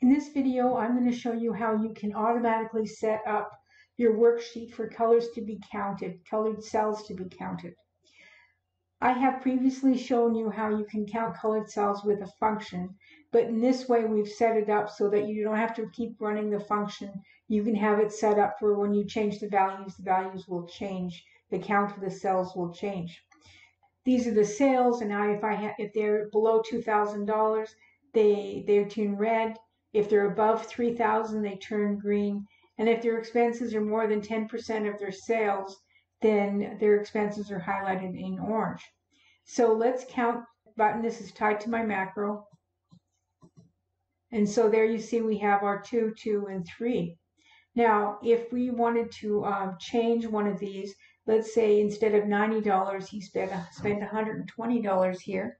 In this video, I'm going to show you how you can automatically set up your worksheet for colors to be counted, colored cells to be counted. I have previously shown you how you can count colored cells with a function, but in this way we've set it up so that you don't have to keep running the function. You can have it set up for when you change the values, the values will change. The count of the cells will change. These are the sales, and now if I if they're below two thousand dollars, they they turn red. If they're above 3000 they turn green. And if their expenses are more than 10% of their sales, then their expenses are highlighted in orange. So let's count button. This is tied to my macro. And so there you see we have our 2, 2, and 3. Now, if we wanted to um, change one of these, let's say instead of $90, he spent, spent $120 here.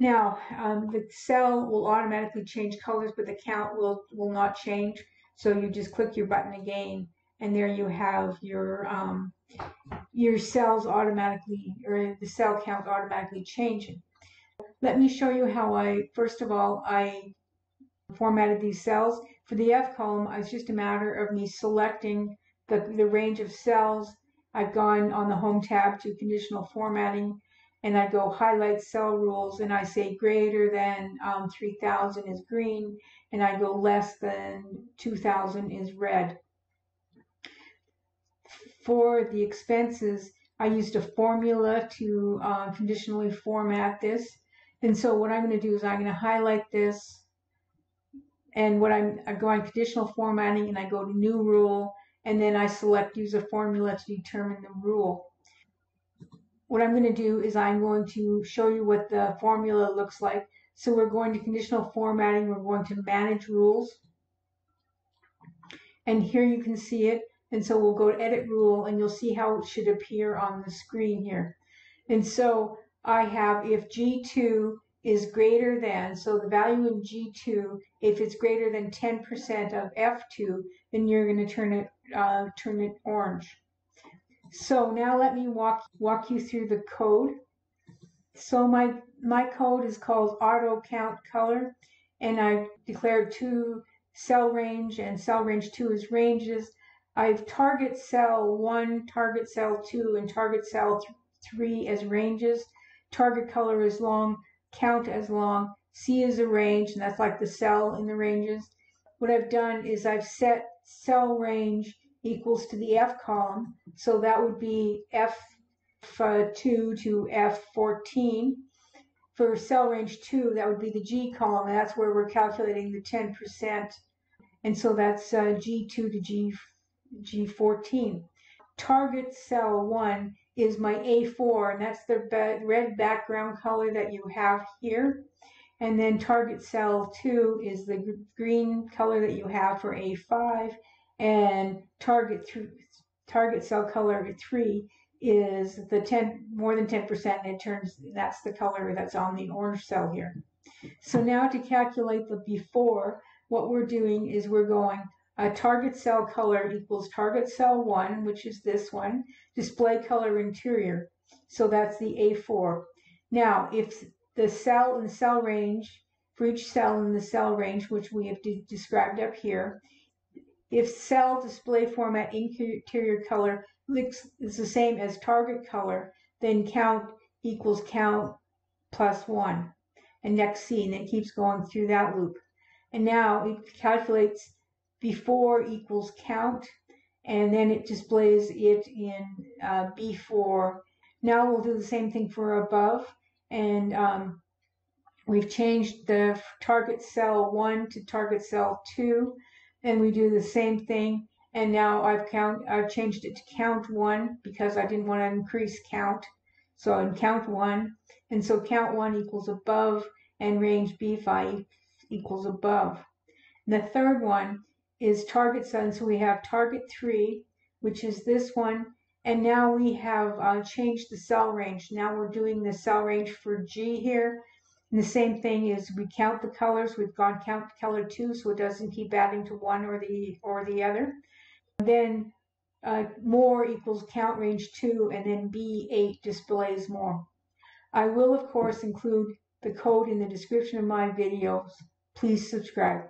Now, um, the cell will automatically change colors, but the count will, will not change. So you just click your button again, and there you have your um, your cells automatically, or the cell count automatically changing. Let me show you how I, first of all, I formatted these cells. For the F column, it's just a matter of me selecting the, the range of cells. I've gone on the Home tab to Conditional Formatting, and I go highlight cell rules and I say greater than um, 3000 is green and I go less than 2000 is red. For the expenses, I used a formula to uh, conditionally format this. And so what I'm going to do is I'm going to highlight this and what I'm, I'm going conditional formatting and I go to new rule and then I select use a formula to determine the rule what I'm going to do is I'm going to show you what the formula looks like. So we're going to conditional formatting. We're going to manage rules. And here you can see it. And so we'll go to edit rule and you'll see how it should appear on the screen here. And so I have if G2 is greater than, so the value in G2, if it's greater than 10% of F2, then you're going to turn it, uh, turn it orange. So now let me walk walk you through the code. So my my code is called auto count color and I've declared two cell range and cell range two is ranges. I've target cell one, target cell two, and target cell th three as ranges. Target color is long, count as long. C is a range, and that's like the cell in the ranges. What I've done is I've set cell range equals to the F column. So that would be F2 to F14. For cell range 2, that would be the G column, that's where we're calculating the 10%. And so that's uh, G2 to G, G14. Target cell 1 is my A4, and that's the red background color that you have here. And then target cell 2 is the green color that you have for A5 and target th- target cell color three is the 10 more than 10% and it turns that's the color that's on the orange cell here. So now to calculate the before what we're doing is we're going a target cell color equals target cell 1 which is this one display color interior. So that's the A4 now if the cell and cell range for each cell in the cell range which we have de- described up here if cell display format interior color looks is the same as target color, then count equals count plus one. And next scene, it keeps going through that loop. And now it calculates before equals count, and then it displays it in uh, B4. Now we'll do the same thing for above, and um, we've changed the target cell 1 to target cell 2 and we do the same thing. And now I've count I've changed it to count one because I didn't want to increase count. So I'm count one, and so count one equals above, and range B5 equals above. And the third one is target sun. So we have target three, which is this one, and now we have uh, changed the cell range. Now we're doing the cell range for G here, and the same thing is we count the colors. We've gone count color two, so it doesn't keep adding to one or the or the other. Then uh, more equals count range two, and then B8 displays more. I will, of course, include the code in the description of my videos. Please subscribe.